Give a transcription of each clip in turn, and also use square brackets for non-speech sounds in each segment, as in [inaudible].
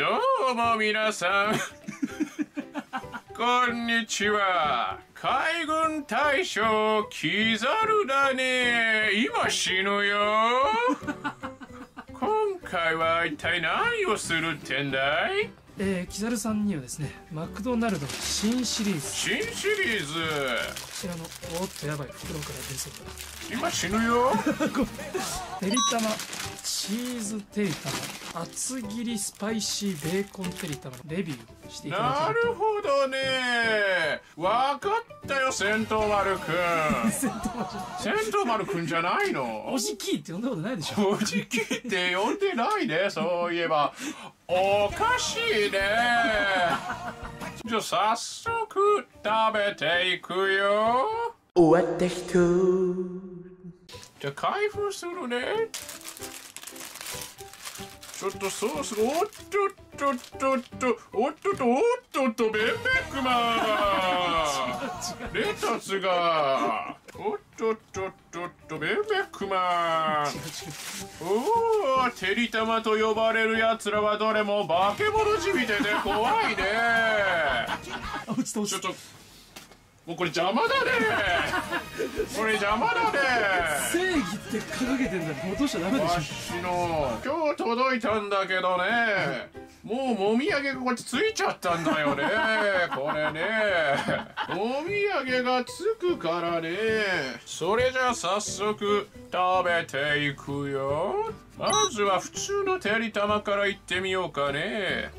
どうも皆さん。[laughs] こんにちは。海軍大将キザルだね。今死ぬよ。[laughs] 今回は一体何をするってんだい？えー、キザルさんにはですねマクドナルドの新シリーズ。新シリーズ。こちらのおっとやばい袋から出そうだ今死ぬよ。てりたまチーズてりたま厚切りスパイシーベーコンてりたまのレビューをしていただなけるるほどね。わかったよ戦闘丸くん。[laughs] 戦闘丸くんじゃないの？おじきって呼んだことないでしょ。おじきって呼んでないねそういえば。おかしいね。じゃあ早速食べていくよ。終わった人。じゃあ開封するねちょっとソースおっとっとっとっとおっとっとおっとっとベンベックマンレタスがおっとっとっとっとベンベックマンおおてりたまと呼ばれるやつらはどれも化け物じみてて怖いねあちた落ちたちょっともうこれ邪魔だね。[laughs] これ邪魔だね。正義って掲げてんだから戻しちゃダメでしょ。わしの今日届いたんだけどね。もうもみあげがこっちついちゃったんだよね。これね。もみあげがつくからね。それじゃあ早速食べていくよ。まずは普通のてりたまからいってみようかね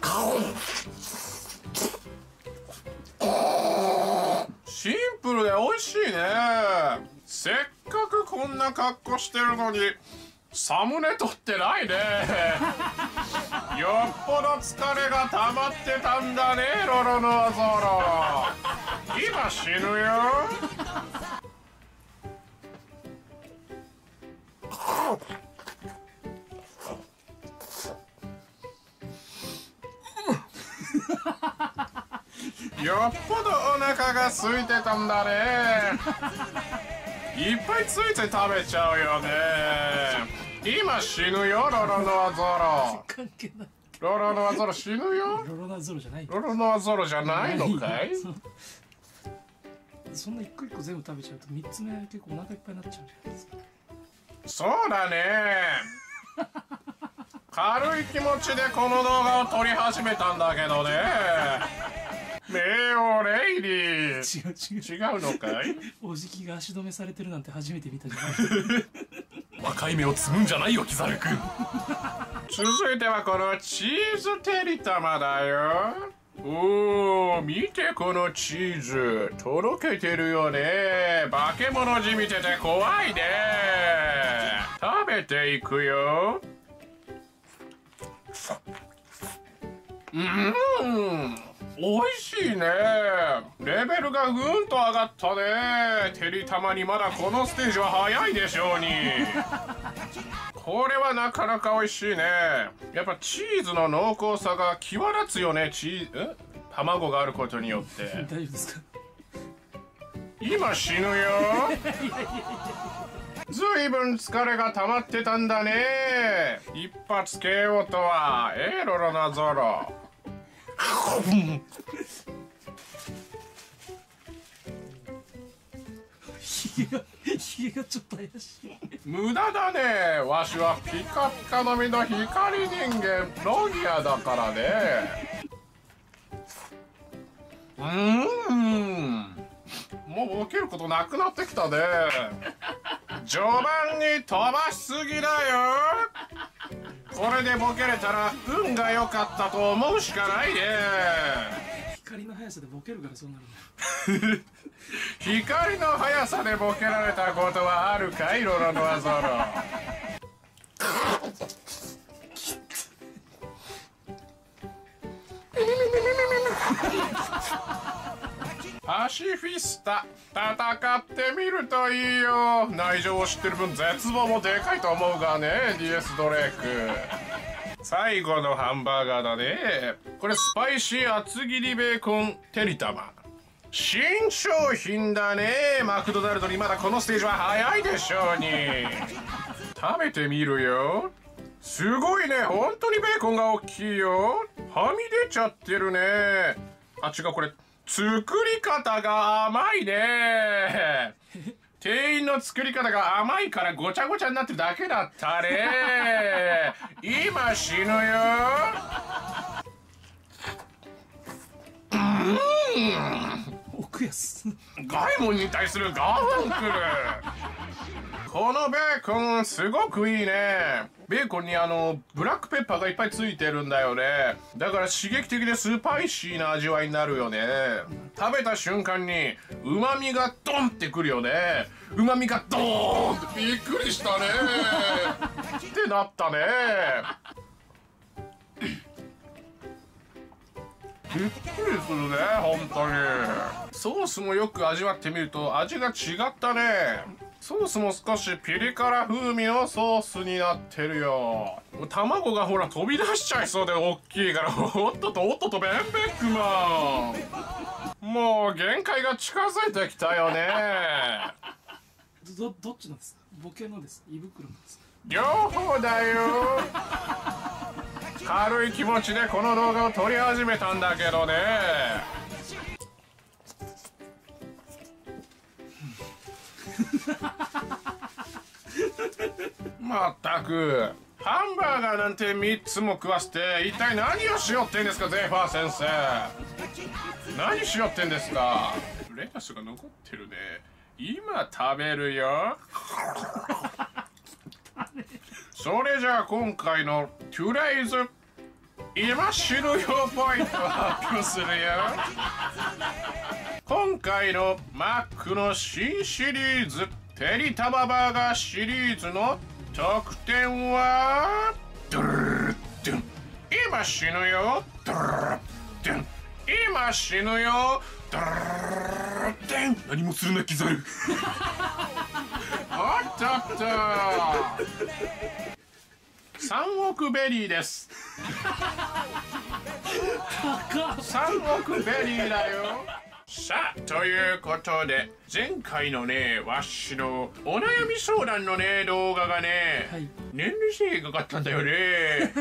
[laughs] シンプルで美味しいね。せっかくこんな格好してるのにサムネ撮ってないね。[laughs] よっぽど疲れが溜まってたんだねロロノアゾロ今死ぬよ [laughs] よっぽどお腹が空いてたんだね。いっぱいついて食べちゃうよね。今死ぬよロロノアゾロ。関係ない。ロロノアゾロ死ぬよ？ロロナゾロじゃない。ロロノアゾロじゃないのかい？[laughs] そんな一個一個全部食べちゃうと三つ目結構お腹いっぱいになっちゃうじゃないですか。そうだね。軽い気持ちでこの動画を撮り始めたんだけどねメオレイディ違う違う。違うのかい？おじきが足止めされてるなんて初めて見たじゃない。[laughs] 若い目を摘むんじゃないよキザル君続いてはこのチーズてりたまだよ。おー見てこのチーズ。とろけてるよね。化け物じみてて怖いね。食べていくよ。うん美味しいね。レベルがぐんと上がったね。てりたまにまだこのステージは早いでしょうに。これはなかなか美味しいね。やっぱチーズの濃厚さが際立つよね。チーズ卵があることによって。大丈夫ですか？今死ぬよ。ずいぶん疲れが溜まってたんだね。一発 KO とは。えー、ロロナゾロひげがひげがちょっと怪しい。無駄だね。わしはピカピカの実の光人間ロギアだからね。うん。もうボケることなくなってきたね。[laughs] 序盤に飛ばしすぎだよ。これでボケれたら運が良かったと思うしかないね。光の速さでボケるからそうなるんだ。よ [laughs] 光の速さでボケられたことはあるかいロロノアゾロパシフィスタ戦ってみるといいよ。内情を知ってる分絶望もでかいと思うがね DS ドレーク。最後のハンバーガーだね。これスパイシー厚切りベーコンてりたま。新商品だね。マクドナルドに。まだこのステージは早いでしょうに。食べてみるよ。すごいね。本当にベーコンが大きいよ。はみ出ちゃってるね。あ違う。これ作り方が甘いね。店員の作り方が甘いからごちゃごちゃになってるだけだったね今死ぬよ。億泰。ガイモンに対するガーファンクルこのベーコンすごくいいねベーコンにあのブラックペッパーがいっぱいついてるんだよね。だから刺激的でスパイシーな味わいになるよね。食べた瞬間にうまみがドンってくるよね。うまみがドーンってびっくりしたね。ってなったね。びっくりするね本当に。ソースもよく味わってみると味が違ったね。ソースも少しピリ辛風味のソースになってるよ。卵がほら飛び出しちゃいそうで大きいから。おっとっとおっとっとベンベックマンもう限界が近づいてきたよね。どどっちなんですか？ボケのですか？胃袋なんですか？両方だよ。軽い気持ちでこの動画を撮り始めたんだけどねまったくハンバーガーなんて3つも食わせて一体何をしようってんですかゼファー先生。何しようってんですか。レタスが残ってるね今食べるよ。[laughs] それじゃあ今回の Today's 今知るよポイントを発表するよ。今回のマックの新シリーズてりたまバーガーシリーズの特典はドゥドゥン。今死ぬよドゥドゥン。今死ぬよドゥドゥン。何もするなキザルおっとっと3億ベリーです。3億ベリーだよ。さあということで前回のねわしのお悩み相談のね動画がね、はい。年齢制限かかったんだよね。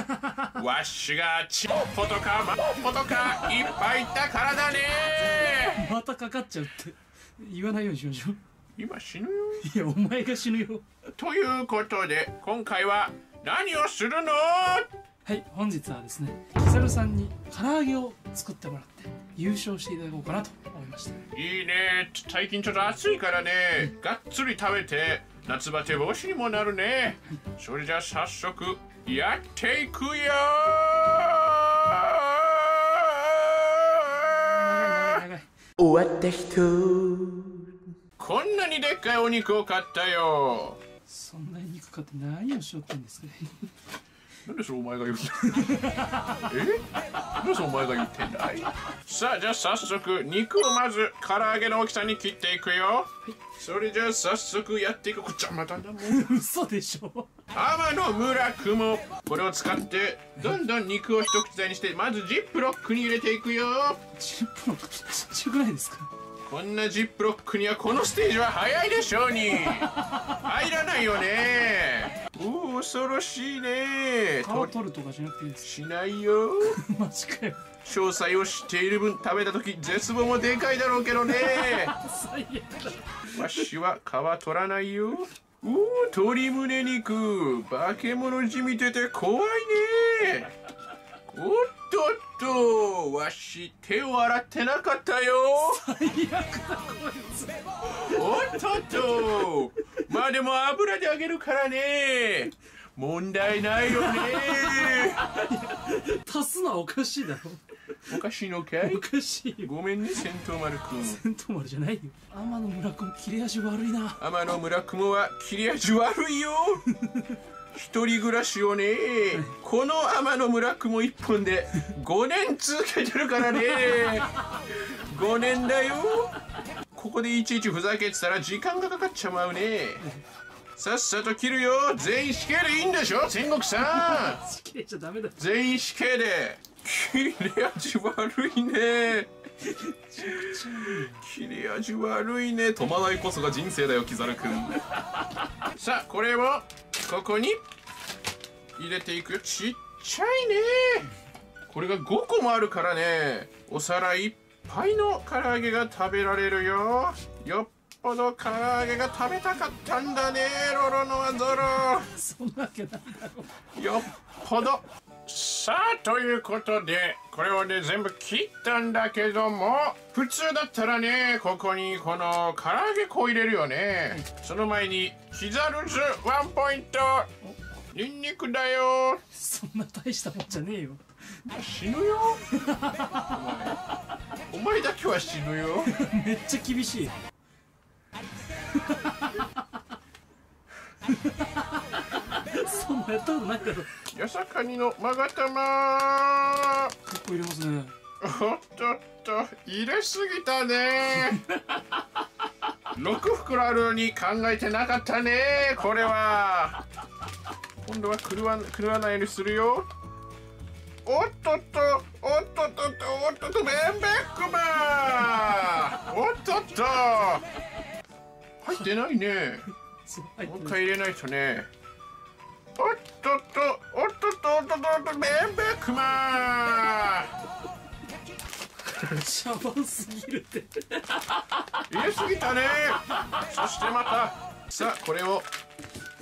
わしがチッポとかマッポとかいっぱいいったからだね。またかかっちゃうって。言わないようにしましょう。今死ぬよ。いやお前が死ぬよ。ということで今回は何をするの？はい本日はですねキザルさんに唐揚げを作ってもらって優勝していただこうかなと思いました。いいね。最近ちょっと暑いからね。がっつり食べて夏バテ防止にもなるね。それじゃあ早速やっていくよ終わった人。こんなにでっかいお肉を買ったよ。そんなに？肉買って何をしようってんですかなんでそれお前が言うんだ。え？なんでそれお前が言ってんだ。い。さあじゃあ早速肉をまず唐揚げの大きさに切っていくよ。それじゃあ早速やっていく。こっちゃまただもん。嘘でしょ。天野村雲。これを使ってどんどん肉を一口大にしてまずジップロックに入れていくよ。ジップロックちっちゃくないですか？こんなジップロックにはこのステージは早いでしょうに。入らないよね恐ろしいね。皮取るとかじゃなくていいです。しないよ。[laughs] マジかよ。詳細を知っている分食べた時絶望もでかいだろうけどね。[laughs] わしは皮取らないよ。おお鶏胸肉。化け物じみてて怖いね。おっとっとわし手を洗ってなかったよ?最悪だこいつおっとっと。まあでも油で揚げるからね。問題ないよね。足すのはおかしいだろ。おかしいのかい?おかしいよ。ごめんね戦闘丸くん。戦闘丸じゃないよ。天野村君切れ味悪いな。天野村雲は切れ味悪いよ一人暮らしをねこの天野村雲一本で5年続けてるからね。5年だよ。ここでいちいちふざけてたら時間がかかっちゃまうね。さっさと切るよ。全員死刑でいいんでしょ？戦国さん。切れちゃダメだ。全員死刑で。切れ味悪いね切れ味悪いね。飛まないこそが人生だよキザルくん [laughs] さあこれをここに入れていく。よちっちゃいね。これが5個もあるからね。お皿いっぱいの唐揚げが食べられるよ。よっぽど唐揚げが食べたかったんだねロロノアゾロ。[laughs] そんなわけなんだろ。うよっぽどさあということでこれをね全部切ったんだけども普通だったらねここにこの唐揚げ粉を入れるよね。その前にヒザルズワンポイント。ニンニクだよ。そんな大したもんじゃねえよ。死ぬよ。お前お前だけは死ぬよ。[laughs] めっちゃ厳しい [laughs] そんなやったことないだろ。八坂にのまがたま結構入れますね。おっとっと入れすぎたね。[laughs] 6袋あるのに考えてなかったねこれは。今度は狂わ狂わないようにするよ。おっとっとおっとっとおっとっとベンベックマンおっとっと。入ってないね。[laughs] もう一回入れないとねおっとっとおっとっとおっとっとおっとベンベクマシャバすぎるって入れすぎたねそしてまたさあこれを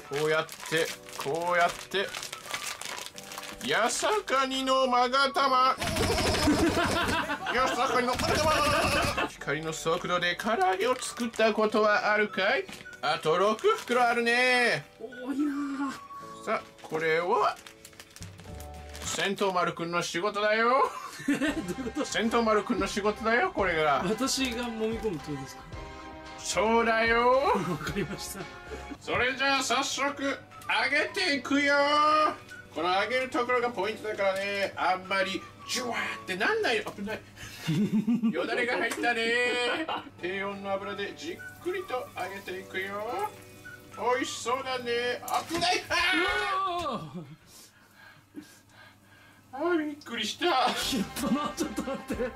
こうやってこうやってやさかにのまがたまやさかにのまがたま光の速度で唐揚げを作ったことはあるかいあと6袋あるね多いなさあこれを戦闘丸くんの仕事だよ。どういうこと？戦闘丸くんの仕事だよこれが。私が揉み込むってことですか？そうだよ。わかりました。それじゃあ早速揚げていくよ。この揚げるところがポイントだからね。あんまりジュワーってなんない。よ危ない。よだれが入ったね。低温の油でじっくりと揚げていくよ美味しそうだね。危ない。あー。あーびっくりした。ちょっと待って。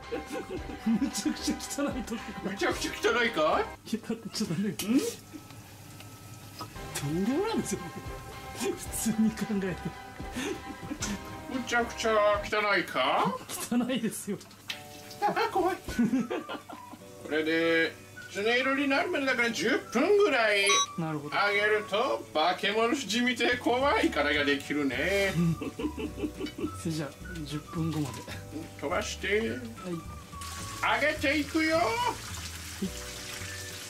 むちゃくちゃ汚いとこ。めちゃくちゃ汚いかい？やだってちょっとねん？同僚なんですよ。普通に考えて。むちゃくちゃ汚いか？汚いですよ。あ怖い。これできつね色になるまでだから10分ぐらいなるほど。揚げると化け物じみて怖いからができるね。[laughs] それじゃあ10分後まで。飛ばして。はい。揚げていくよ。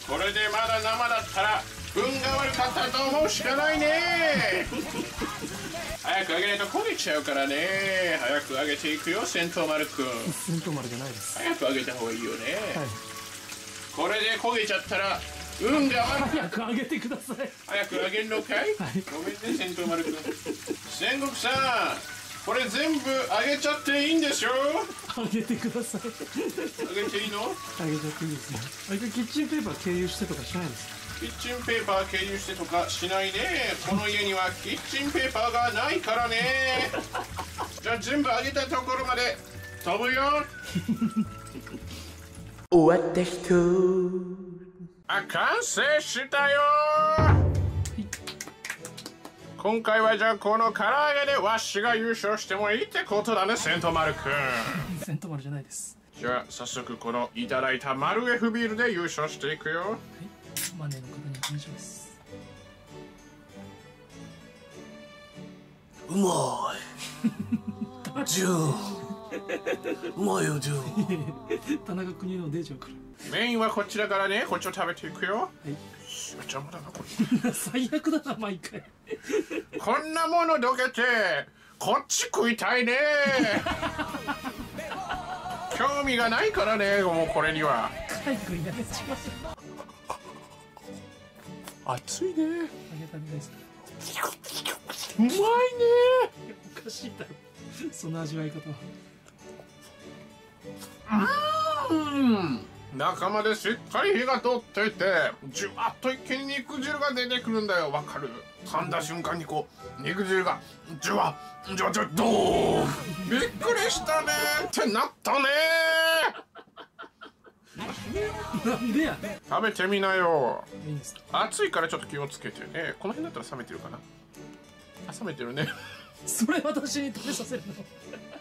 これでまだ生だったら運が悪かったと思うしかないね。[laughs] 早く揚げないと焦げちゃうからね。早く揚げていくよ戦闘丸くん戦闘丸じゃないです。早く揚げた方がいいよね、はいこれで焦げちゃったら運が悪早く上げてください早く揚げるのかい、はい。ごめんね戦闘丸くん。戦国さんこれ全部揚げちゃっていいんでしょ？上げてください。揚げていいの？上げちゃっていいですよ。あれキッチンペーパー経由してとかしないんですキッチンペーパー経由してとかしないね。この家にはキッチンペーパーがないからね。じゃあ全部揚げたところまで飛ぶよ終わった人。あ完成したよ。今回はじゃあこの唐揚げでわしが優勝してもいいってことだねセントマルくん戦闘丸じゃないです。じゃあ早速このいただいたマルエフビールで優勝していくよ。マネーの方にお願いします。うまい。[laughs] ジュンうまいよジュン田中邦衛の出ちゃうから。メインはこっちだからねこっちを食べていくよ。はい。邪魔だなこ [laughs] 最悪だな毎回。れこんなものどけてこっち食いたいね。[laughs] 興味がないからねもうこれには。海軍やめちまう熱いね。あげたみたいです。うまいね。おかしいだろ。その味わい方はうん。中までしっかり火が通っていてじゅわっと一気に肉汁が出てくるんだよ。わかる？噛んだ瞬間にこう肉汁がじゅわじゅわじゅわドーン。びっくりしたね。ってなったね。なんでや食べてみなよ。いいです熱いからちょっと気をつけてね。この辺だったら冷めてるかな？あ冷めてるね。それ私に食べさせるの？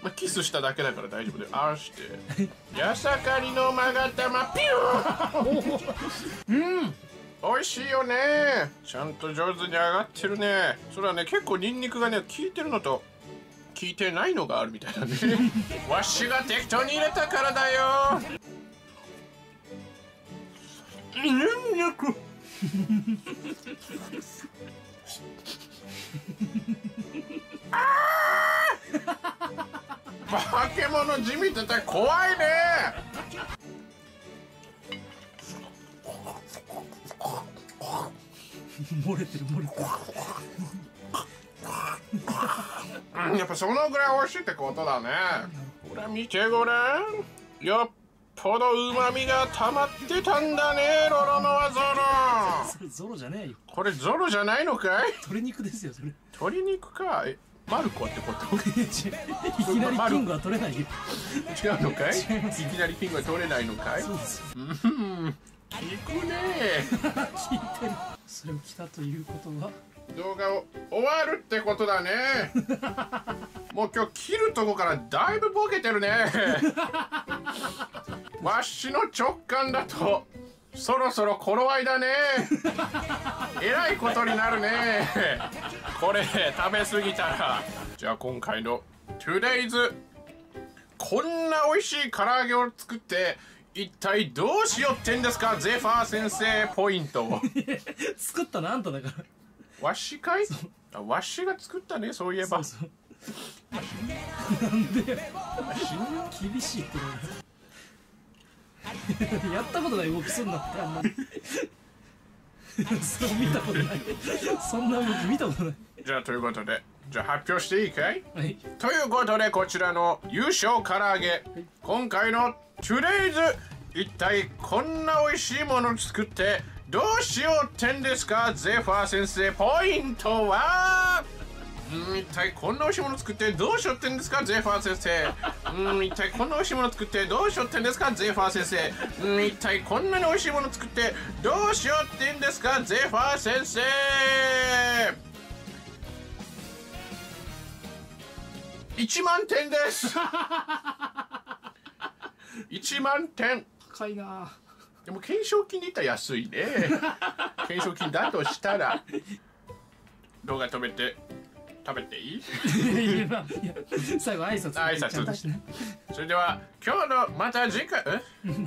まあ、キスしただけだから大丈夫で。ああして。やさかりのまがたまピュー。うん。美味しいよね。ちゃんと上手に上がってるね。それはね結構ニンニクがね効いてるのと効いてないのがあるみたいなんでわしが適当に入れたからだよ。ニンニク [laughs] 化け物じみてて怖いね。漏れてる漏れてる。うんやっぱそのぐらい美味しいってことだね。ほら見てごらん。よっぽどうまみが溜まってたんだねロロノアゾロそれゾロじゃねえよ。これゾロじゃないのかい？鶏肉ですよそれ。い鶏肉かえマルコってこと？[laughs] いきなりキングは取れないよ。違うのかい？いきなりピンが取れないのかい？そうです。ようん。聞くね聞いてる。それを来たということは？動画を終わるってことだね。[laughs] もう今日切るとこからだいぶボケてるね。[laughs] わしの直感だとそろそろ頃合いだね。[laughs] えらいことになるね。これ食べ過ぎたら。じゃあ今回の Today's こんな美味しい唐揚げを作って一体どうしようってんですか？ゼファー先生ポイントを。[laughs] 作ったのあんただから。わしかい？あわしが作ったねそういえば。そうそう。なんで？[laughs] よ厳しいってな [laughs] やったことない動きすんなってあんまり。[laughs] そう見たことない。そんな動き見たことない。じゃあということでじゃあ発表していいかい？はい。ということでこちらの優勝唐揚げ。今回の Today's 一体こんな美味しいものを作ってどうしようってんですか？ゼファー先生ポイントは？うん一体こんな美味しいもの作ってどうしようってんですかゼファー先生。うん一体こんな美味しいもの作ってどうしようってんですかゼファー先生。うん一体こんなに美味しいもの作ってどうしようってんですかゼファー先生。1万点です。1万点。高いな。でも懸賞金で言ったら安いね。懸賞金だとしたら動画止めて食べていい？最後挨拶挨拶。それでは今日のまた次回え？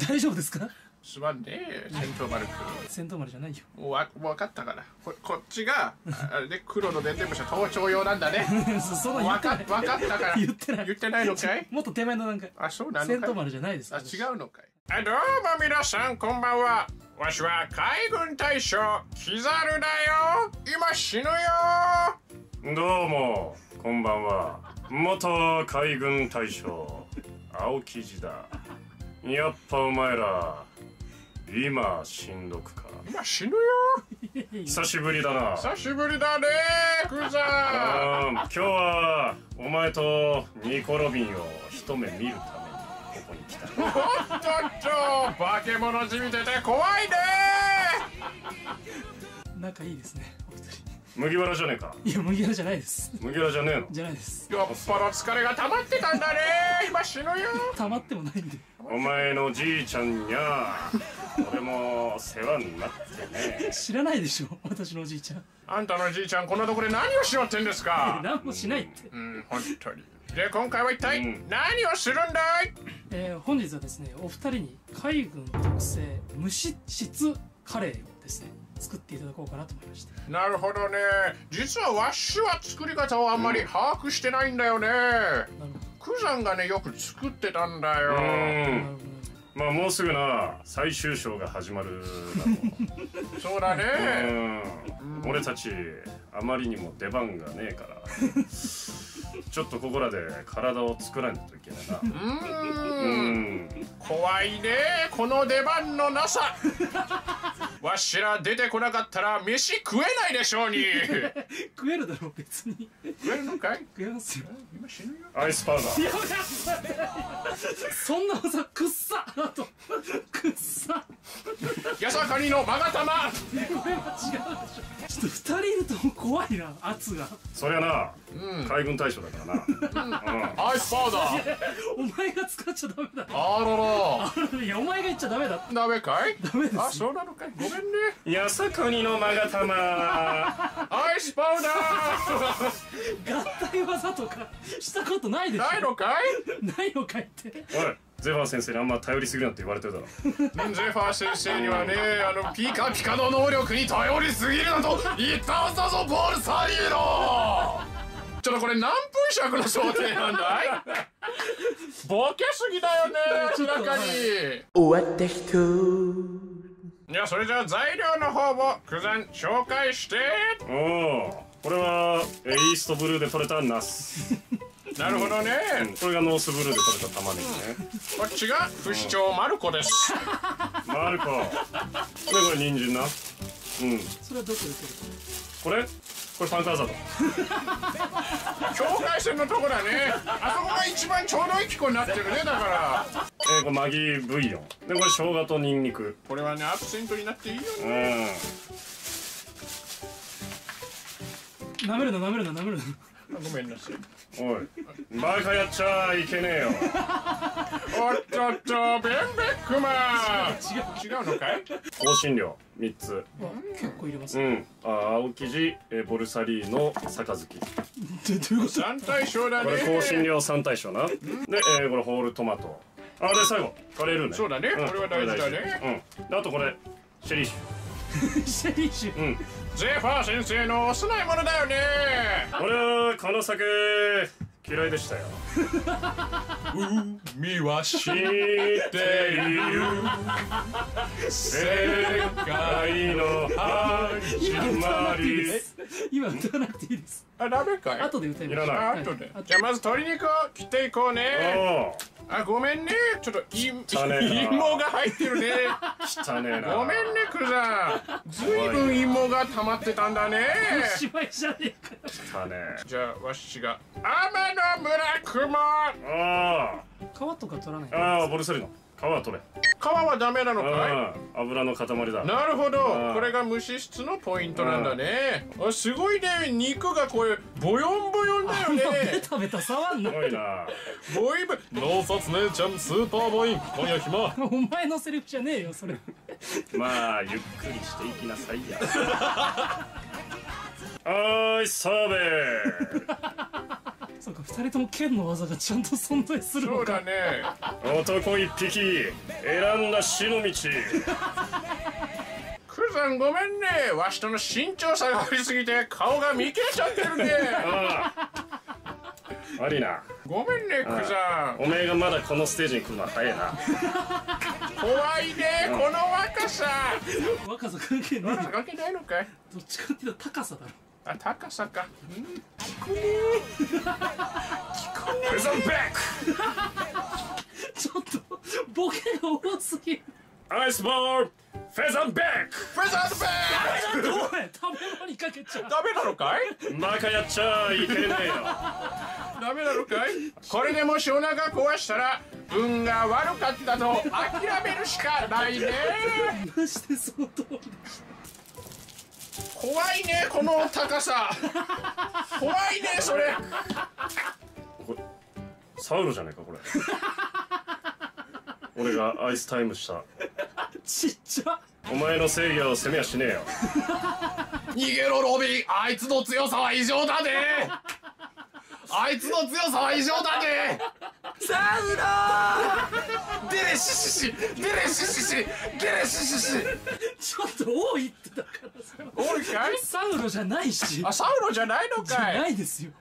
大丈夫ですか？すまんね。戦闘丸く戦闘丸じゃないよ。わ分かったから。ここっちがああれで黒の伝伝武者盗聴用なんだね。[laughs] そそんな言ってない。分か分かったから。言ってない。言ってないのかい？もっと手前の段階。あそうなの？戦闘丸じゃないですあ違うのかい？あどうも皆さんこんばんは。わしは海軍大将キザルだよ。今死ぬよどうもこんばんは。元海軍大将青木地だやっぱお前ら今しんどくか。今死ぬよ。久しぶりだな。久しぶりだねクザあー今日はお前とニコ・ロビンを一目見るためにここに来た。おっとっと化け物じみてて怖いね。仲いいですね麦わらじゃねえかいや麦わらじゃないです。麦わらじゃねえの？じゃないです。よっぽど疲れが溜まってたんだね。今死ぬよ。溜まってもないんで。お前のじいちゃんにゃ俺も世話になってね。知らないでしょ私のおじいちゃん。あんたのじいちゃんこんなとこで何をしようってんですか。何もしないって、うん本当に。で今回は一体うん。何をするんだい？えー本日はですねお二人に海軍特製無脂質カレーをですね作っていただこうかなと思いまして。なるほどね。実はわしは作り方をあんまり把握してないんだよね。なるほクザンがねよく作ってたんだよ。うどなるんほどまあもうすぐな最終章が始まる [laughs] そうだだろね。う、うん、俺たちあまりにも出番がねえから。ちょっとここらで体を作らないといけないな。うん。ん。怖いね。この出番のなさ。[laughs] わしら出てこなかったら飯食えないでしょうに。[laughs] 食えるだろう別に。食えるのかい？食えますよ。今死ぬよアイスパウダー。やばいそんな技くっさあとくっさ。やさかにのマガタマこれは違うでしょ。っと二人いると怖いな圧が。そりゃな、海軍大将だからな、アイスパウダー。お前が使っちゃダメだ。あらら。いやお前が言っちゃダメだ。ダメかい？ダメですよ。あそうなのかい？ごめんね。やさかにの勾玉アイスパウダー。[laughs] 合体技とかしたことないでしょ。ないのかい？[laughs] ないのかいって。おいゼファー先生にあんま頼りすぎるなって言われてるだろゼファー先生にはねあのピカピカの能力に頼りすぎるなと言ったはずだぞボールサリーロちょっとこれ何分尺の想定なんだい？ボケすぎだよね明らかに。終わった人いやそれじゃあ材料の方をクザン紹介して。おおこれはえイーストブルーで取れたナスなるほどね。これがノースブルーで取れた玉ねぎね。こっちが不死鳥マルコです。マルコ。でこれ人参な。うん。それはどこで取るこれこれパンカーザと境界線のとこだね。あそこが一番ちょうどいい気候になってるねだから。えー、これマギブイヨン。でこれ生姜とニンニク。これはねアクセントになっていいようねん。なめるななめるななめるなごめんなさい。おいバカやっちゃいけねえよ。おっとっとベンベックマン。違う違うのかい香辛料3つ。あ結構入れます。ねうん。あ青生地、えーボルサリーノ杯。こでどういうこと？三対称だね。れ香辛料3対象な。で、えーこれホールトマト。あで最後カレールーね。そうだね。ん。これは大事だね。うん。であとこれシェリー酒。[laughs] シェリー酒。うんゼファー先生の押せないものだよね。俺はこの酒嫌いでしたよ。海は知知っている。世界の始まり。今歌わなくていいです。あダメかい？後で歌いましょういらない。あ後で。じゃあまず鶏肉を切っていこうね。おあごめんね。ちょっと陰謀が入ってるね。お汚ねえな。ごめんねクザンずいぶん陰謀が溜まってたんだね。おしまいじゃねえか汚ねえ。じゃあわしが雨の村雲。あ皮とか取らないあああボルサリーノ皮は取れ皮はダメなのかい？油の塊だ。なるほど。うんこれが無脂質のポイントなんだね。あすごいね。肉がこれボヨンボヨンだよベねタベタ触んな。すごいな。ボイブ。脳札姉ちゃんスーパーボイ。ン今夜暇。お前のセリフじゃねえよそれ。まあゆっくりしていきなさいや。[laughs] はい澤部そうか二人とも剣の技がちゃんと存在するそうのかだね。男一匹選んだ死の道。クザンごめんね。わしとの身長差がありすぎて顔が見切れちゃってるねああ。ありなごめんねクザンおめえがまだこのステージに来るのは早いな。怖いねこの若さ。若さ関係ねえよ関係ないのかい。どっちかっていうと高さだろあ高さか。プレゼンバッちょっとボケが多すぎる。クアイスボールフェザンバップレゼントベッおい食べ物にかけちゃうダメなのかい？やっちゃいけねえよ。ダメなのかい？これでもしお腹壊したら運が悪かったと諦めるしかないね。マジでその通り怖いねこの高さ。怖いねそれ。サウロじゃねえかこれ。[laughs] 俺がアイスタイムした。ちっちゃ。お前の正義を責めやしねえよ。[laughs] 逃げろロビンあいつの強さは異常だねあいつの強さは異常だね。サウローデレシシシデレシシシデレシシシ。ちょっと多いってだからそれおるかい？サウロじゃないしあサウロじゃないのじゃかないいですよ。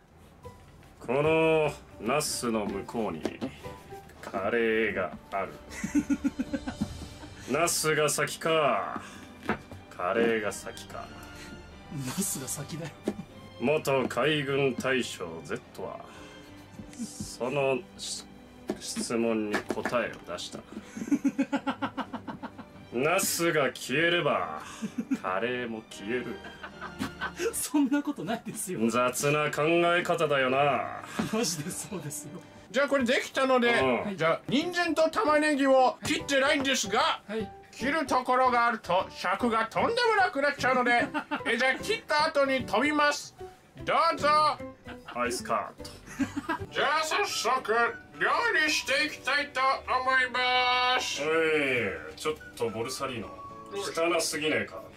このナスの向こうにカレーがある。ナスが先かカレーが先か。ナスが先だよ元海軍大将 Z はそのし質問に答えを出した。[laughs] ナスが消えればカレーも消える。[laughs] そんなことないですよ。雑な考え方だよな。マジでそうですよ。じゃあこれできたので、うん。じゃあ人参と玉ねぎを切ってないんですがはい。切るところがあると尺がとんでもなくなっちゃうので [laughs] えじゃあ切った後に飛びますどうぞ。アイスカット。[laughs] じゃあ早速料理していきたいと思います。おいちょっとボルサリーノ。汚すぎねえか。汚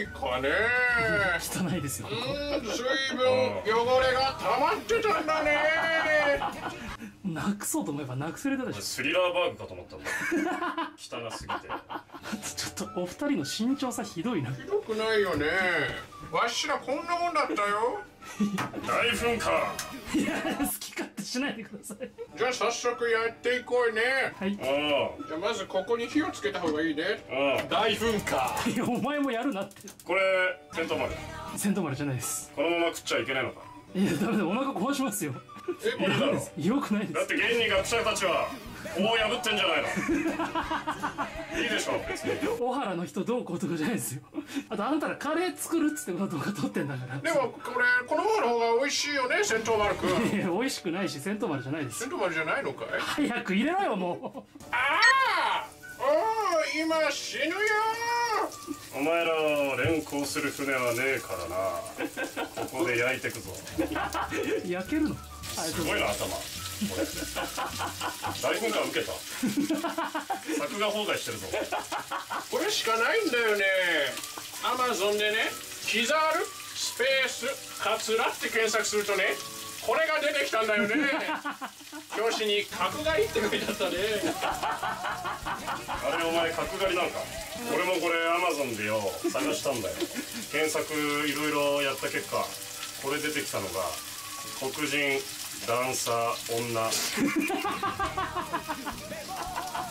いかね。[laughs] 汚いですよ。うんずいぶん汚れが溜まってたんだね。[laughs] なくそうと思えばなくせれたでしょ。スリラーバーグかと思ったん。だ汚すぎて。[laughs] ちょっとお二人の身長差ひどいな。ひどくないよね。わしらこんなもんだったよ大噴火。いや好き勝手しないでください。じゃあ早速やっていこうね。はい。あじゃあまずここに火をつけた方がいいね。大噴火。いやお前もやるなって。これテント丸。セントマルじゃないです。このまま食っちゃいけないのか。いやダメだ。お腹壊しますよ。えこれだろ。[laughs] よくないです。だって現に学者たちはこう破ってんじゃないの。いいでしょ別に。小原の人どうこうとかじゃないですよ。あとあんたらカレー作るっつって動画撮ってんだから。でもこれこのままの方が美味しいよね戦闘丸くんいや美味しくないしセントマルじゃないです。戦闘丸じゃないのかい？早く入れろよもああおお今死ぬよお前らを連行する船はねえからな。ここで焼いてくぞ。う [laughs] 焼けるの？あすごいな頭大噴火受けた。[laughs] 作画崩壊してるぞ。これしかないんだよね。アマゾンでねキザールスペースカツラって検索するとねこれが出てきたんだよね。[laughs] 表紙に角刈りって書いてあったね。あれお前角刈りなんか。俺もこれアマゾンでよ探したんだよ。検索いろいろやった結果これ出てきたのが黒人ダンサー女。[laughs]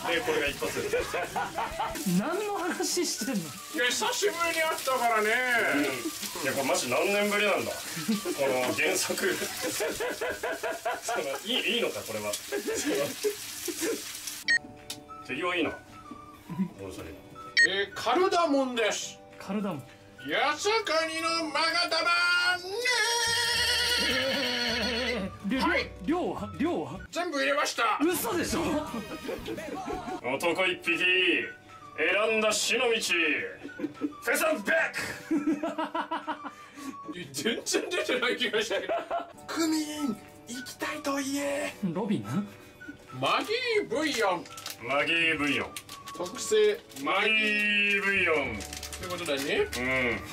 でこれが一発で何の話してんの？いや久しぶりに会ったからね。いやこれマジ何年ぶりなんだ。この原作。[laughs] そのいいいいのかこれは。手際いいなえーカルダモンです。カルダモン。八坂にのマガタバねえー、量はい。量は？量は？全部入れました。嘘でしょ？男一匹選んだ死の道。フェザーベッ [laughs] 全然出てない気がしたけど。クミン行きたいと言え。ロビン？なマギーブイヨン。クマギーブイヨン。特製マギーブイヨンってことだね。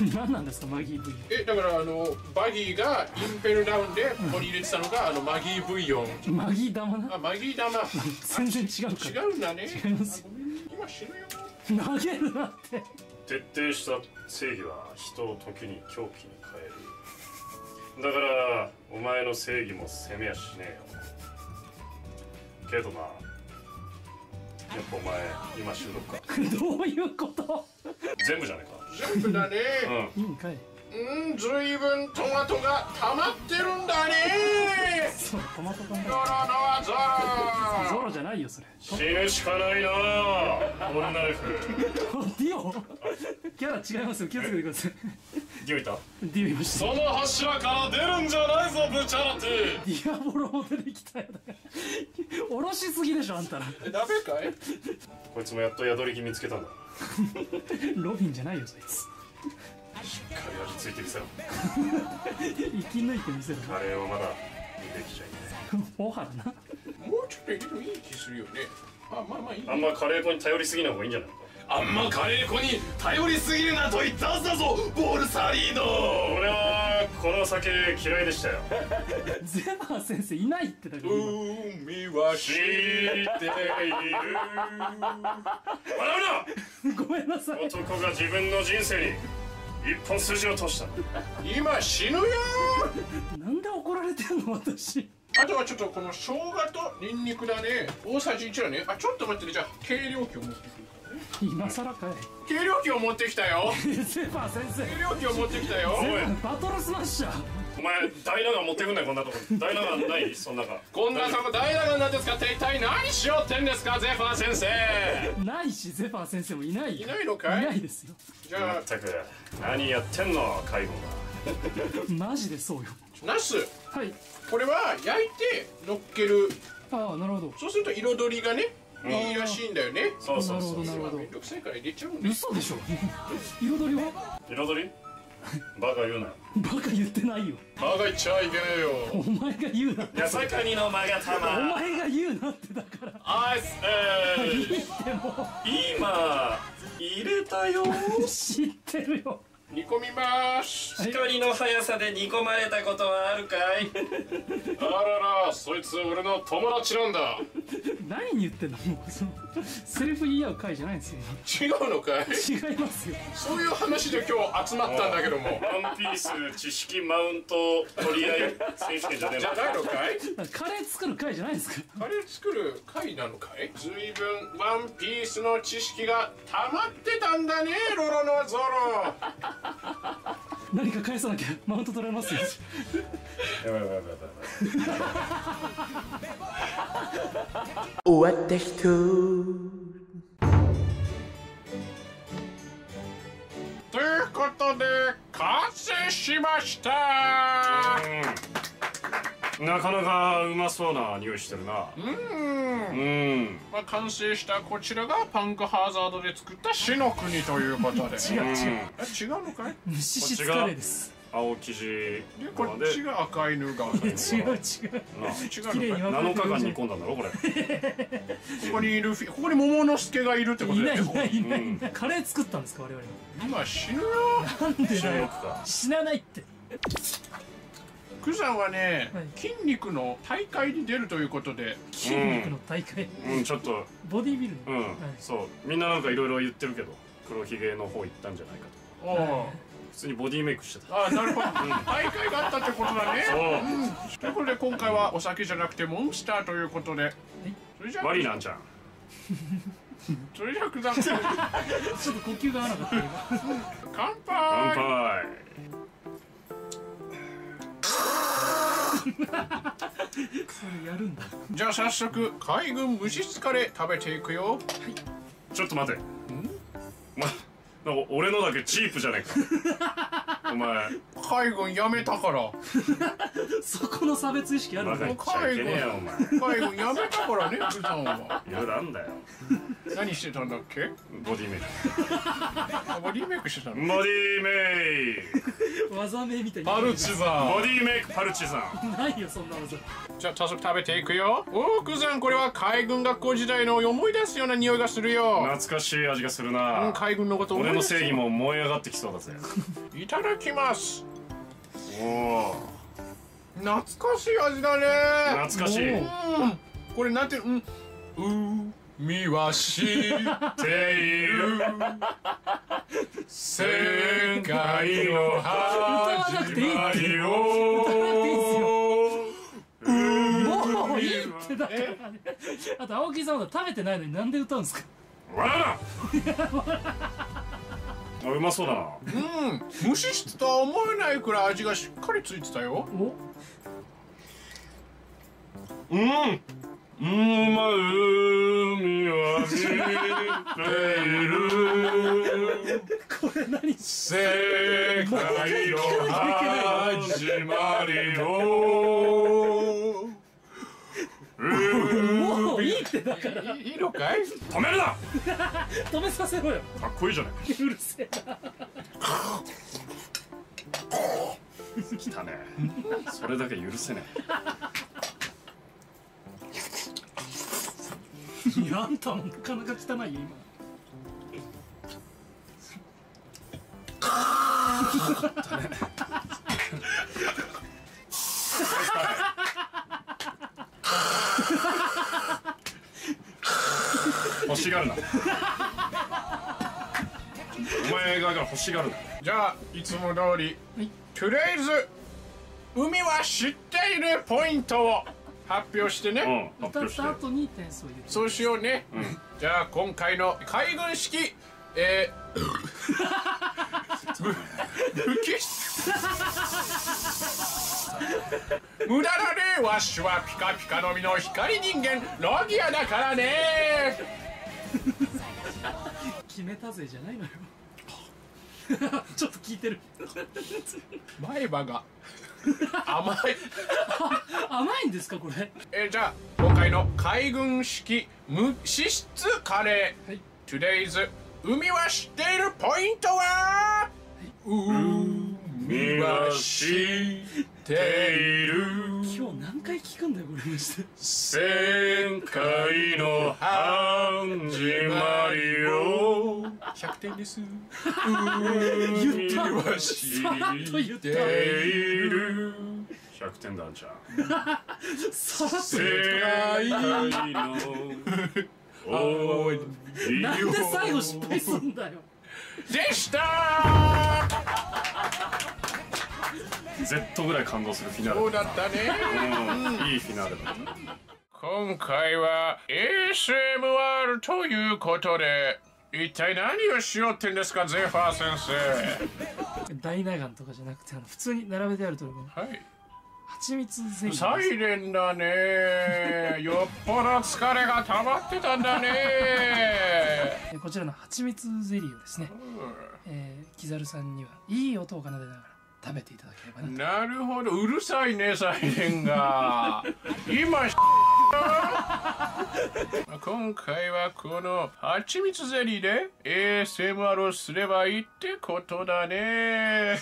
うん。何なんですかマギー V えだからあのバギーがインペルダウンでここに入れてたのがあのマギーブイヨン。マギー玉な？あマギー玉。全然違うか。ら違うんだね違います今死ぬよ。投げるなって。徹底した正義は人を時に狂気に変える。だからお前の正義も責めやしねえよ。けどなやっぱお前今収録か。[laughs] どういうこと？全部じゃね全部だね。えかうん。いいんかいうんずいぶんトマトが溜まってるんだね。そうトマト缶ゾロのだ。技ゾロじゃないよそれ。死ぬしかないな。オルナイフディオ。キャラ違いますよ。気をつけてください。ディオいた？ディオいました。その柱から出るんじゃないぞブチャラティ。ディアボロも出てきたよ。だから。おろしすぎでしょあんたら。えダメかい？こいつもやっと宿り木見つけたんだ。[laughs] ロビンじゃないよそいつしっかり味ついてきたよ。生き抜いてみせろカレーはまだできちゃいない大原な。もうちょっと入れてもいい気するよね。あまあまあいい。あんまカレー粉に頼りすぎない方がいいんじゃない？あんまカレー粉に頼りすぎるなと言ったはずだぞボルサリーノ俺はこの酒嫌いでしたよ。ゼファー先生いないってだから今。海は知知っている。[laughs] 笑うごめんなさない。男が自分の人生に一本筋を通した。今死ぬよなんで怒られてんの私。あとはちょっとこの生姜とニンニクだね。大さじ1だね。あちょっと待ってね。じゃあ計量器を持ってくる今更かい。[laughs] 計量器を持ってきたよ。ゼファー先生計量器を持ってきたよ。おい。バトルスマッシャー。お前大長持ってくんないこんなとこ。[laughs] 大長ないそんなか。こんなとこ大長なんですか？って一体何しようってんですか？ゼファー先生。ないしゼファー先生もいない。よいないのかい？いないですよ。じゃまったく何やってんの介護が [laughs] マジでそうよ。あナス。はい。これは焼いて乗っける。ああなるほど。そうすると彩りがねいいらしいんだよね。そうそうそう。なるほどなるほど。めんどくさいから入れちゃうんだよ。嘘でしょ？[laughs] 彩りは？彩り？[laughs] バカ言うなよ。バカ言ってないよ。バカ言っちゃいけねえよ。お前が言うな八坂にのマガおタ前が言うなってだから。アイス。えいいっても。今入れたよ。う [laughs] 知ってるよ煮込みます。光の速さで煮込まれたことはあるかい？あららそいつ俺の友達なんだ。何言ってんのセリフ言い合う回じゃないんですよ。違うのかい？違いますよ。そういう話で今日集まったんだけども。ワンピース知識マウント取り合い選手権じゃねえじゃないのかい？カレー作る回じゃないんですか？カレー作る会なのかい？ずいぶんワンピースの知識が溜まってたんだねロロのゾロ。何か返さなきゃマウント取られますよ。やばいやばいやばいやばい終わった人ということで完成しました。うん。なかなかうまそうな匂いしてるな。うん。うん。まあ、完成したこちらがパンクハザードで作った死の国ということで。違う違うえ違うのかい？脂質カレーです青生地で。こっちが赤いヌガいや違う違う。違う。綺麗にのか7分かれてる日間じゃん煮込んだんだろこれ。いここにいるフィここに桃之助がいるってこといないいだよねないいないいない。カレー作ったんですか我々。は今死ぬよなんで収だよ。死なないって。クさんはね、はい。筋肉の大会に出るということで。筋肉の大会。うん。ちょっと。ボディビルうん、はい。そう。みんななんかいろいろ言ってるけど黒ひげの方行ったんじゃないかと。お普通にボディメイクしてた。ああなるほど。大会があったってことだね。そう。ということで今回はお酒じゃなくてモンスターということで。それじゃあマリナンちゃん。それじゃあクさんちょっと呼吸が合わなかった今。乾乾杯。杯それやるんだじゃあ早速海軍無質カレー食べていくよ。ちょっと待て。まなんか俺のだけチープじゃねえか。[laughs] お前。海軍やめたから。[laughs] そこの差別意識あるバんだカ言っちゃいけねえよお前。海軍やめたからねクさんは。いろいろあんだよ。何してたんだっけ？ボディメイク。あボディメイクしてたの？ボディメイク。技名みたいなパルチザボディメイクパルチザンないよそんな技。じゃあ早速食べていくよ。おおクさんこれは海軍学校時代の思い出すような匂いがするよ。懐かしい味がするうんな海軍のこと思い俺の正義も燃え上がってきそうだぜ。いただきます。おお懐かしい味だね。懐かしい。うん。これなんてうん。海は知っている世界の始まりをもういいってだからね。あと青木さんは食べてないのになんで歌うんですか？わらあうまそうだな。うん。無脂質とは思えないくらい味がしっかりついてたよ。お？うん。うんま海は知っている。[laughs] これ何？世界の？始まりをもういいってだから。いいいのかい？止めるな！[laughs] 止めさせろよ。かっこいいじゃない [laughs] うるせえ来たね。それだけ許せね [laughs] いやあんたもなかなか汚いよ今。え欲しがるな。お前が欲しがるな。じゃあいつも通り、とりあえず海は知っているポイントを発表してね、うん。発歌ったて後に点数を入れる。そうしようね、じゃあ今回の海軍式えー、む無機質無駄だねわしはピカピカの実の光人間ロギアだからね。決めたぜじゃないのよ。ちょっと聞いてる。前歯が。甘い。甘いんですかこれ？えじゃあ今回の海軍式無脂質カレー、はい。Today's 海は知っているポイントは、海は知っている。今日何回聞くんだよこれマジで世界の始まりを。100点です。[laughs] 言った。海は知っと言った。っている。100点だんちゃん。さらっと世言った界の終わりなんで最後失敗すんだよ。でした Z ぐらい感動するフィナーレそうだったね。うん。いいフィナーレだ今回は ASMR ということで一体何をしようってんですかゼファー先生。大納言とかじゃなくてあの普通に並べてあると思うはい。蜂蜜ゼリーサイレンだね。[laughs] よっぽど疲れが溜まってたんだね。えこちらの蜂蜜ゼリーをですね、えー、キザルさんにはいい音を奏でながら食べていただければなるほど。うるさいねサイレンが。今 [laughs] 今回はこの蜂蜜ゼリーで ASMR をすればいいってことだね。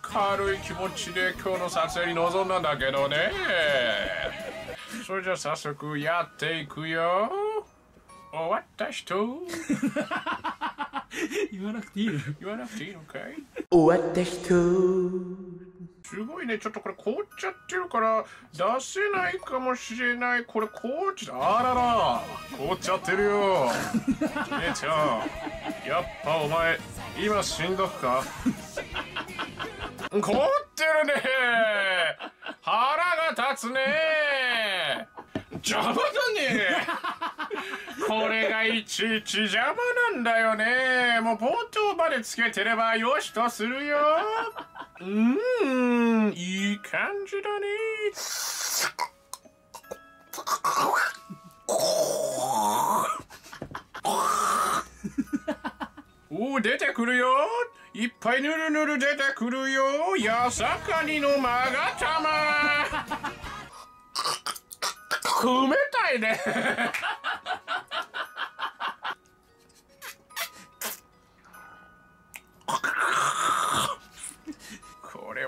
軽い気持ちで今日の撮影に臨んだんだけどね。それじゃあ早速やっていくよ終わった人。[laughs] 言わなくていいのよ。言わなくていいのかい？終わった人。すごいね。ちょっとこれ凍っちゃってるから出せないかもしれない。これ凍っちゃあらら。凍っちゃってるよ。姉ちゃん。やっぱお前今しんどくか？[laughs] 凍ってるね。腹が立つね。邪魔だねこれがいちいち邪魔なんだよね。もう冒頭までつけてればよしとするよ。うーんいい感じだね。おお出てくるよ。いっぱいぬるぬる出てくるよ。やさかにのまがたま。[laughs] 冷たいね。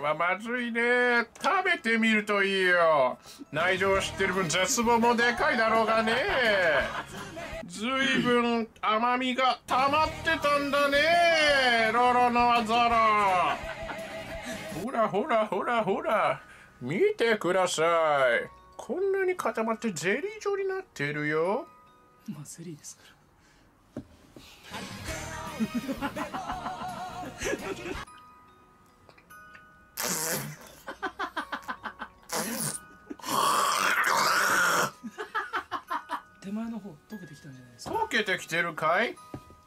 はまずいね。食べてみるといいよ。内情を知ってる分絶望もでかいだろうがね。ずいぶん甘みが溜まってたんだね。ロロのアザラほらほらほらほら。見てください。こんなに固まってゼリー状になってるよ。まあゼリーです。か [laughs] ら手前の方溶けてきたんじゃないですか溶けてきてるかい？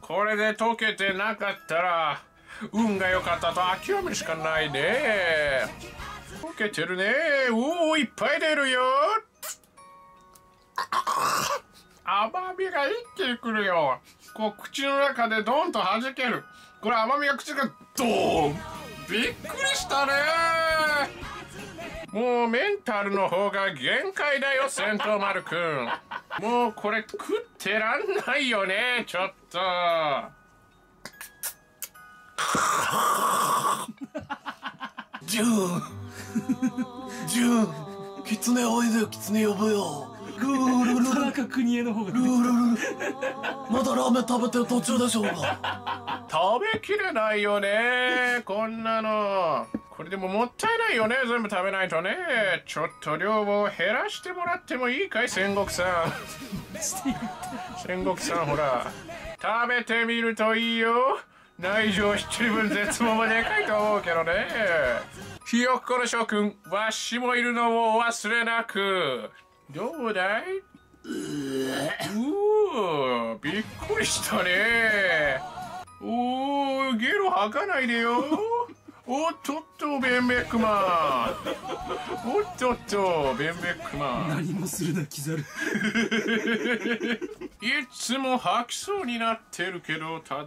これで溶けてなかったら運が良かったと諦めるしかないね。溶けてるね。おおいっぱい出るよ。甘みが一気にくるよ。こう口の中でドンと弾ける。これ甘みが口がドーン。びっくりしたね。もうメンタルの方が限界だよ戦闘丸くんもうこれ食ってらんないよねちょっと。ジュン。ジュン。キツネおいでよキツネ呼ぶよ。ルールルル田中邦衛の方がルールルルまだラーメン食べてる途中でしょうか食べきれないよねこんなのこれでももったいないよね全部食べないとねちょっと量を減らしてもらってもいいかい戦国さん戦国さんほら食べてみるといいよ内情知ってる分絶望もでかいと思うけどねひよっこの諸君わしもいるのをお忘れなくどうだい?うーびっくりしたね。おーゲロ吐かないでよ。おっとっとベンベックマン。おっとっとベンベックマン。何もするなキザルいつも吐きそうになってるけど戦っ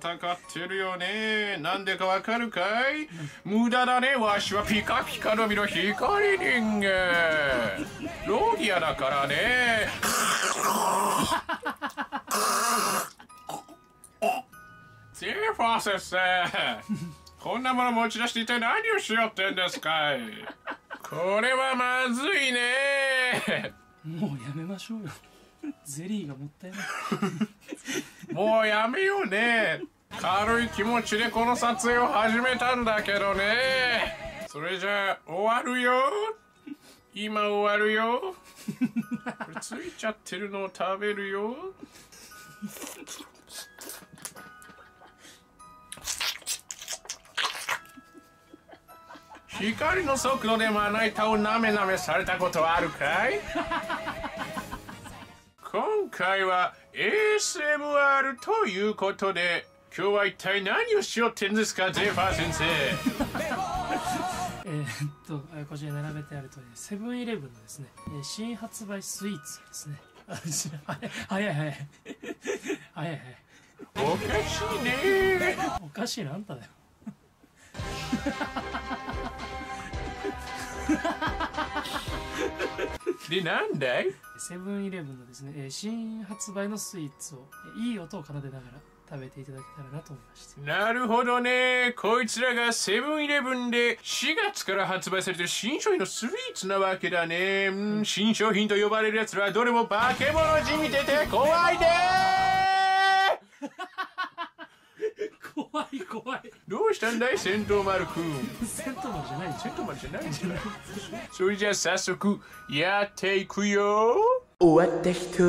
てるよね。なんでかわかるかい？無駄だね。わしはピカピカの実の光人間。ロギアだからね。[laughs] ゼファー先生こんなもの持ち出して一体何をしようってんですかい?これはまずいね。もうやめましょうよ。ゼリーがもったいない。もうやめようね。軽い気持ちでこの撮影を始めたんだけどね。それじゃあ終わるよ。今終わるよ。これついちゃってるのを食べるよ光の速度でまな板をなめなめされたことあるかい？[laughs] 今回は ASMR ということで今日は一体何をしようってんですかゼファー先生？[laughs] えー、っとえこちらに並べてある通りセブンイレブンのですね、えー新発売スイーツですね。[laughs] 早い早い。早い早い。おかしいね。おかしいなあんただよ [laughs] でなんだい？セブンイレブンのですね、えー新発売のスイーツを、えーいい音を奏でながら食べていただけたらなと思いまして。なるほどね。こいつらがセブンイレブンで4月から発売されてる新商品のスイーツなわけだね。うん新商品と呼ばれるやつらはどれも化け物じみてて怖いね怖い怖い。どうしたんだい戦闘丸くん。セントマルじゃない戦闘丸じゃないんじゃないそれじゃあ早速やっていくよ。終わった人。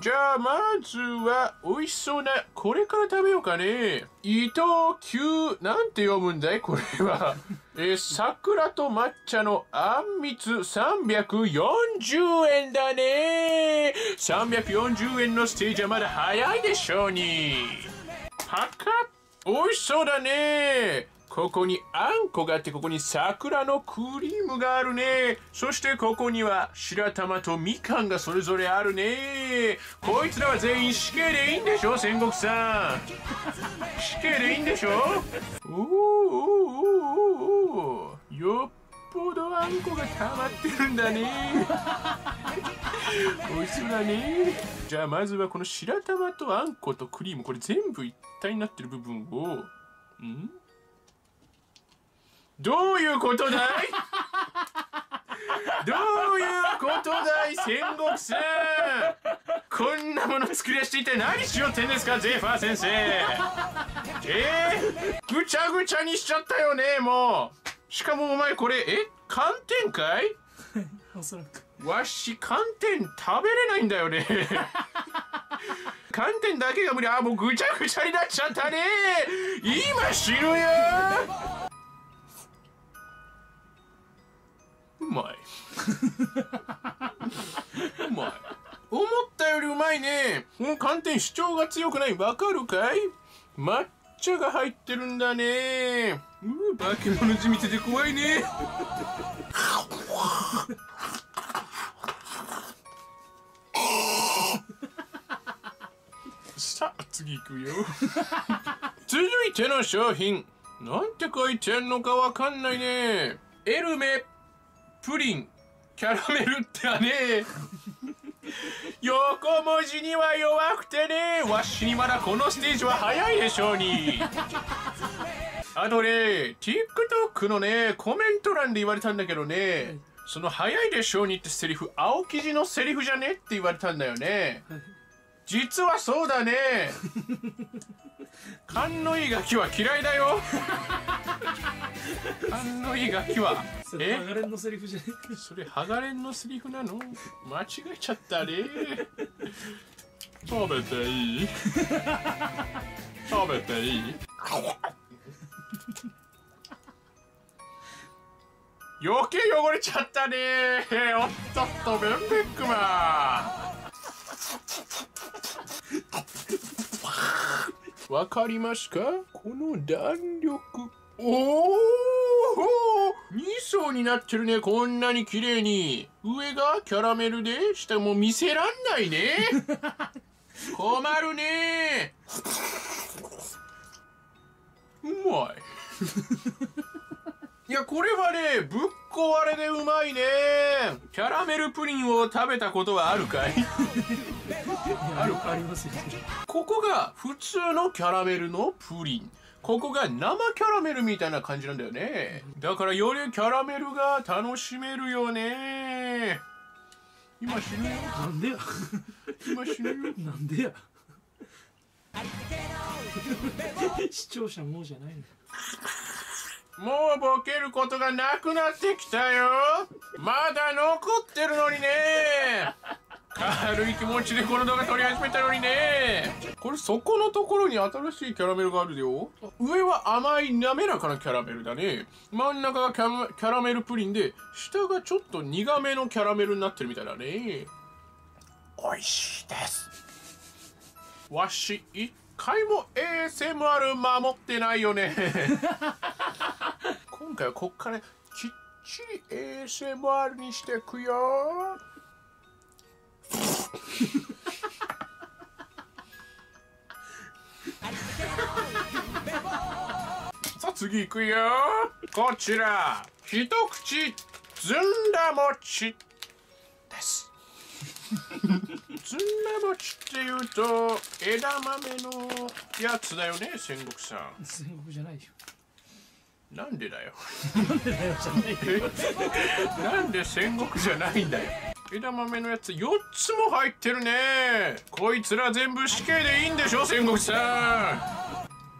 じゃあまずは美味しそうなこれから食べようかね。伊藤久なんて読むんだいこれは。えー桜と抹茶のあんみつ340円だね。340円のステージはまだ早いでしょうにパカッ美味しそうだね。ここにあんこがあってここに桜のクリームがあるね。そしてここには白玉とみかんがそれぞれあるね。こいつらは全員死刑でいいんでしょ戦国さん。死刑でいいんでしょ？おーおーおーおおよっぽどあんこが溜まってるんだね。美味しそうだね。じゃあまずはこの白玉とあんことクリームこれ全部一体になってる部分を。ん？どういうことだい？どういうことだい戦国さん。こんなもの作り出して一体何しようってんですかゼファー先生。えー、ぐちゃぐちゃにしちゃったよねもう。しかもお前これえ？寒天かい？[laughs] おそらく。わし寒天食べれないんだよね。寒天だけが無理。あもうぐちゃぐちゃになっちゃったね。今知るよ。うまい。うまい。思ったよりうまいね。この寒天主張が強くない。わかるかい？抹茶が入ってるんだね。う化け物じみてて怖いね。[laughs] さあ次行くよ。続いての商品。なんて書いてあるのかわかんないね。エルメプリンキャラメルってはね。[laughs] 横文字には弱くてね。わしにまだこのステージは早いでしょうに。あとね TikTok のねコメント欄で言われたんだけどねその早いでしょうにってセリフ青生地のセリフじゃねって言われたんだよね。実はそうだね。勘のいいガキは嫌いだよ。[laughs] 勘のいいガキは。ハガレンのセリフじゃねそれハガレンのセリフなの？間違えちゃったね。食べていい？食べていい？余計汚れちゃったね。おっとっとベンベックマンわかりますか？この弾力。おお2層になってるね。こんなに綺麗に。上がキャラメルで？下もう見せらんないね。[laughs] 困るね。[laughs] うまい。いやこれはねぶっ壊れでうまいね。キャラメルプリンを食べたことはあるかい？あるありますよ。ここが普通のキャラメルのプリン。ここが生キャラメルみたいな感じなんだよね。だからよりキャラメルが楽しめるよね。今死ぬよ。なんでや？今死ぬよ。なんでや？[laughs] 視聴者もうじゃないのもうボケることがなくなってきたよ。まだ残ってるのにね。軽い気持ちでこの動画撮り始めたのにね。これそこのところに新しいキャラメルがあるよ。上は甘い滑らかなキャラメルだね。真ん中がキャラメルプリンで下がちょっと苦めのキャラメルになってるみたいだね。美味しいです。わし一回も ASMR 守ってないよね。[laughs] 今回はこっからきっちり ASMR にしてくよ。[laughs] さあ次いくよ。こちら一口ずんだ餅です。ずんだ餅っていうと枝豆のやつだよね戦国さん。戦国じゃないよ。なんでだよ。なんでだよじゃないよ。なんで戦国じゃないんだよ。枝豆のやつ4つも入ってるね。こいつら全部死刑でいいんでしょ戦国さん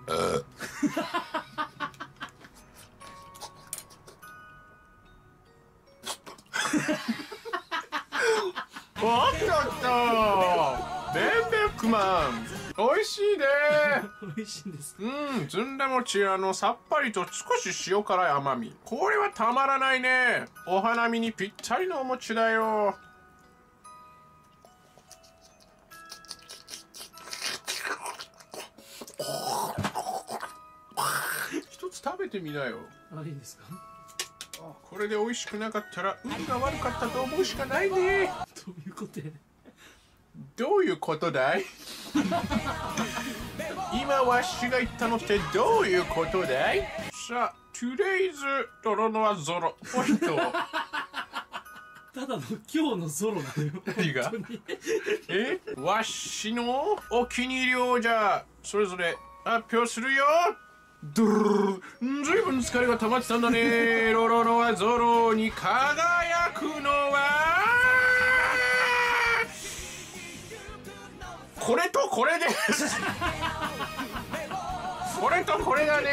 [laughs] おっとっとベンベックマン美味しいね。[laughs] 美味しいんですうん、ずんだ餅あのさっぱりと少し塩辛い甘み。これはたまらないね。お花見にぴったりのお餅だよ。一つ食べてみなよ。あいいですか？これで美味しくなかったら運が悪かったと思うしかないねことやねどういうことだい？[laughs] 今わしが言ったのってどういうことだい？さあ、トゥレイズドロノアゾロ。ポイントただの今日のゾロなのよ。何が？え？わしのお気に入りをじゃあそれぞれ発表するよ。ドゥルルずいぶん疲れが溜まってたんだね。ロロノアゾロに輝くのはこれとこれで。すこれとこれだね。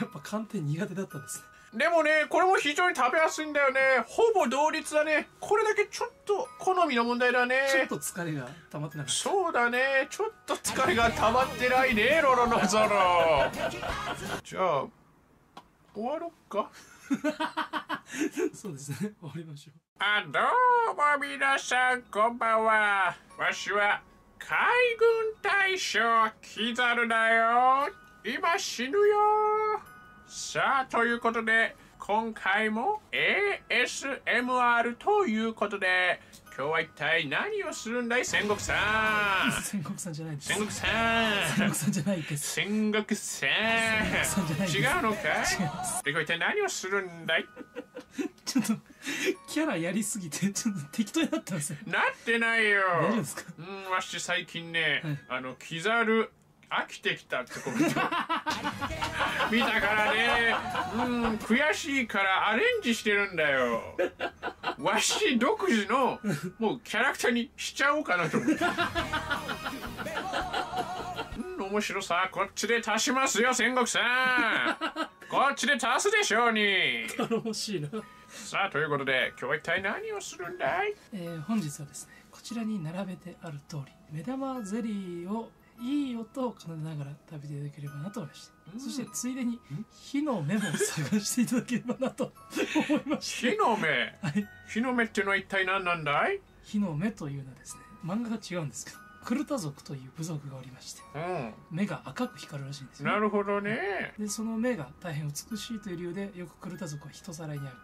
やっぱ寒天苦手だったんですね。でもねこれも非常に食べやすいんだよね。ほぼ同率だね。これだけちょっと好みの問題だね。ちょっと疲れが溜まってなかっそうだね。ちょっと疲れが溜まってないねロロノゾロ。じゃあ終わろっか。たそうですね。終わりましょう。あどうも皆さんこんばんは。わしは海軍大将キザルだよ。今死ぬよ。さあということで今回も ASMR ということで今日は一体何をするんだい戦国さん。[laughs] 戦国さんじゃないです。戦国さ戦国んさんじゃないです。戦国ささん違うのか違いで一体何をするんだい？[laughs] ちょっと [laughs] キャラやりすぎてちょっと適当になったんですよ。なってないよ。大丈夫ですか？うんわし最近ね、はい。あのキザル飽きてきたってこと [laughs] 見たからね。うん悔しいからアレンジしてるんだよ。わし独自のもうキャラクターにしちゃおうかなと思って。うん面白さこっちで足しますよ戦国さんこっちで足すでしょうに。頼もしいな、さあということで今日は一体何をするんだい？えー本日はですねこちらに並べてある通り目玉ゼリーをいい音を奏でながら食べていただければなと思いました、うん。そしてついでに火の目も探していただければなと [laughs] 思いまし火の目？たはい。火の目ってのは一体何なんだい？火の目というのはですね漫画が違うんですけどクルタ族という部族がおりましてうん。目が赤く光るらしいんですよ、なるほどね。でその目が大変美しいという理由でよくクルタ族は人さらいにある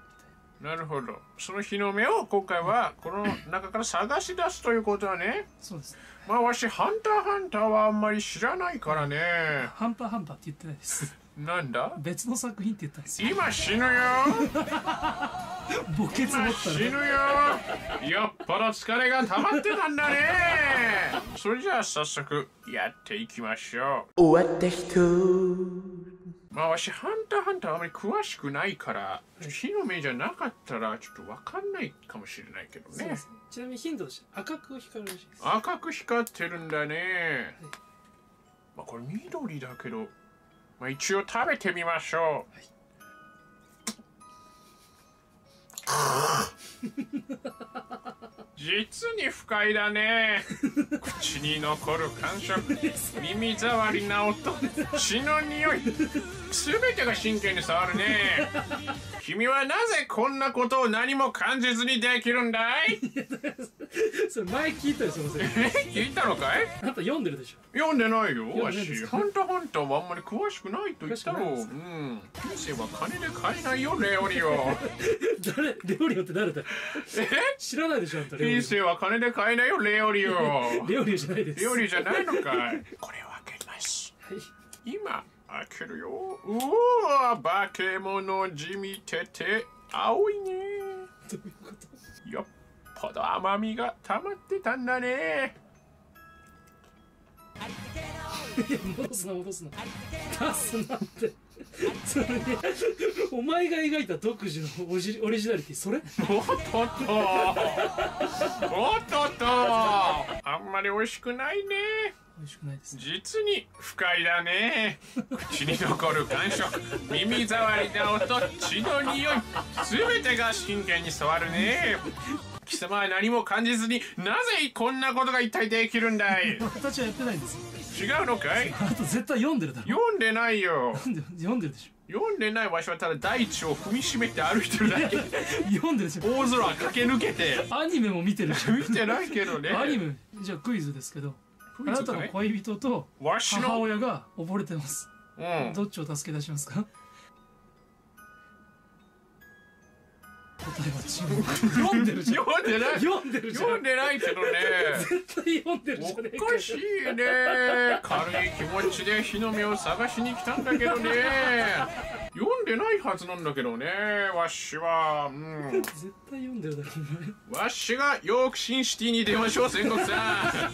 みたい。ななるほど。その日の目を今回はこの中から探し出すということはね。そうですまあわしハンターハンターはあんまり知らないからね。ハンターハンターって言ってないですなんだ？別の作品って言ったんですよ。今死ぬよ。墓穴持今ったら死ぬよ。よっぽど疲れが溜まってたんだね。それじゃあ早速やっていきましょ終わった人。うまあわしハンターハンターあまり詳しくないから火の目じゃなかったらちょっとわかんないかもしれないけどね。そうです。ちなみにヒントとして赤く光るらしいです。赤く光ってるんだね。まあこれ緑だけどまあ一応食べてみましょう、実に不快だね。口に残る感触耳障りな音血の匂い。全てが神経に触るね。君はなぜこんなことを何も感じずにできるんだい？[laughs] それ前聞いたよそのせいえ聞いたのかい？あんた読んでるでしょ。読んでないよわし。ハンターハンターはあんまり詳しくないと言ったろう。うん。人生は金で買えないよレオリオ。[laughs] 誰？料理オって誰だ？よえ？知らないでしょあんたレオリ人生は金で買えないよレオリオ。オ [laughs] レオリオじゃないです。レオリオじゃないのかい？これを開けます。はい。今開けるよ。うわ化け物じみてて青いね。どういうこと？よっぽど甘みが溜まってたんだね。いや戻すな戻すな。出すなって。それねお前が描いた独自のオジオリジナリティそれ？おっとっと。おっとっと。あんまり美味しくないね。美味しくないですね。実に不快だね。口に残る感触。耳障りな音血の匂い。全てが神経に触るね貴様は何も感じずになぜこんなことが一体できるんだい?私はやってないんです。よ違うのかい?あと絶対読んでるだろ。読んでないよ。読んでる。でし読んでないわしはただ大地を踏みしめて歩いてるだけ。ょ [laughs] 読んでるでしょ。大空駆け抜けて。アニメも見てるじゃん見てないけどね。アニメ。じゃあクイズですけどあなたの恋人とわしの母親が溺れてます。うん。どっちを助け出しますか？答えは違う読んでるじゃん。読んでない読んでるじゃ読んんでないけどね。絶対読んでるじゃねえおかしいね。軽い気持ちで火の目を探しに来たんだけどね。読んでないはずなんだけどねわしは。うん。絶対読んでるだろおわしがヨークシンシティに出ましょう戦国さ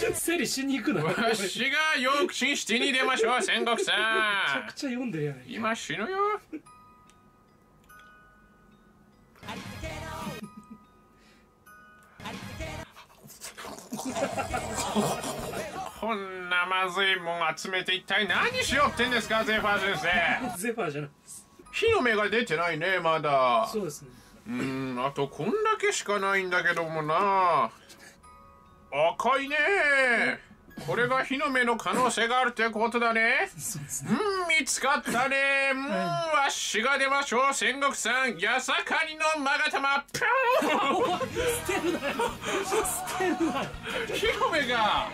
前セリしに行くな。めんわしがヨークシンシティに出ましょう戦国さちゃんくちゃ読んでるやないか。今死ぬよこんなまずいもん集めて一体何しようってんですかゼファー先生。[laughs] ゼファーじゃないです。火の目が出てないねまだ。そうですね。うーんあとこんだけしかないんだけどもな。赤いねこれが火の目の可能性があるってことだね。そうですね。うん見つかったね。うんわしが出ましょう戦国さん。やさかにのまがたま。ピュ捨てるなよ捨てるなよ火の目が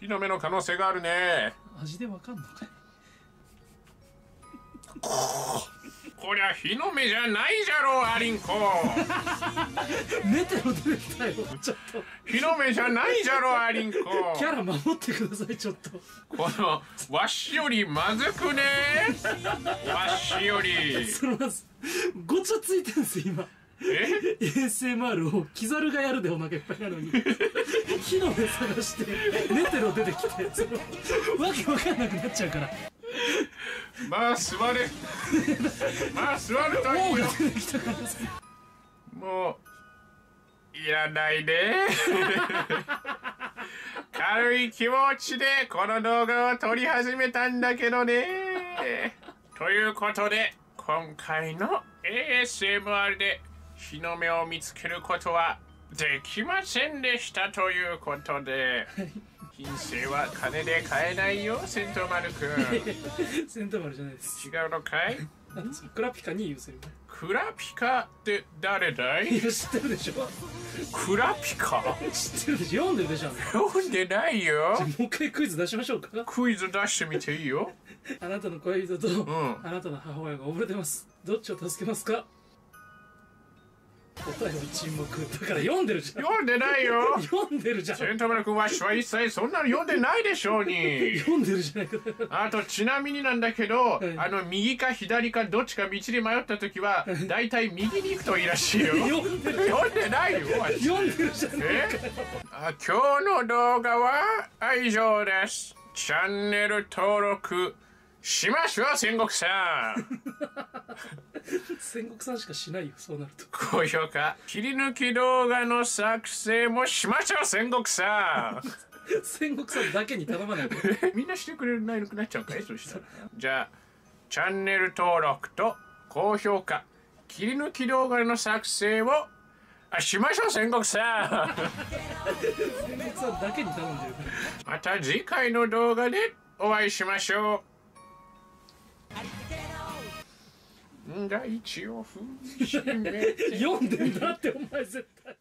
火の目の可能性があるね。味でわかんのかい [laughs] こりゃ火の目じゃないじゃろうアリンコ。メテロ出てきたよ。ちょっと。火の目じゃないじゃろうアリンコ。キャラ守ってくださいちょっと。このわしよりまずくね。わしより。そのまずごちゃついてるんですよ今。え？ASMR をキザルがやるでお腹いっぱいなのに。火の目探してメテロ出てきてそのわけわかんなくなっちゃうから [laughs] まあ座れ。[laughs] まあ座るとい王いよ。もういらないね。[laughs] 軽い気持ちでこの動画を撮り始めたんだけどね。ということで今回の ASMR で日の目を見つけることはできませんでしたということで品性は金で買えないよセントマルくん [laughs] セントマルじゃないです。違うのかい？クラピカに言うセリフクラピカって誰だい？いや知ってるでしょ。クラピカ？知ってるでしょ。読んでるでしょ。読んでないよ。もう一回クイズ出しましょうか。クイズ出してみていいよ。[laughs] あなたの恋人と、ん。あなたの母親が溺れてます。どっちを助けますか？答えは沈黙だから読んでるじゃん。読んでないよ。読んでるじゃん。セント村君わしは一切そんなの読んでないでしょうに。読んでるじゃないか。あとちなみになんだけど、い。あの右か左かどっちか道に迷った時は大体右に行くといいらしいよ。読んでる読んでないよ読んでるじゃなあ今日の動画は以上です。チャンネル登録しましょう戦国さん。戦国さんしかしないよそうなると。高評価。切り抜き動画の作成もしましょう戦国さん。[laughs] 戦国さんだけに頼まないでえみんなしてくれないのくなっちゃうかいそしたら。じゃあチャンネル登録と高評価。切り抜き動画の作成をあしましょう戦国さん。[laughs] 戦国さんだけに頼んでる。また次回の動画でお会いしましょう大地を踏みしめて。[laughs] 読んでんだってお前絶対。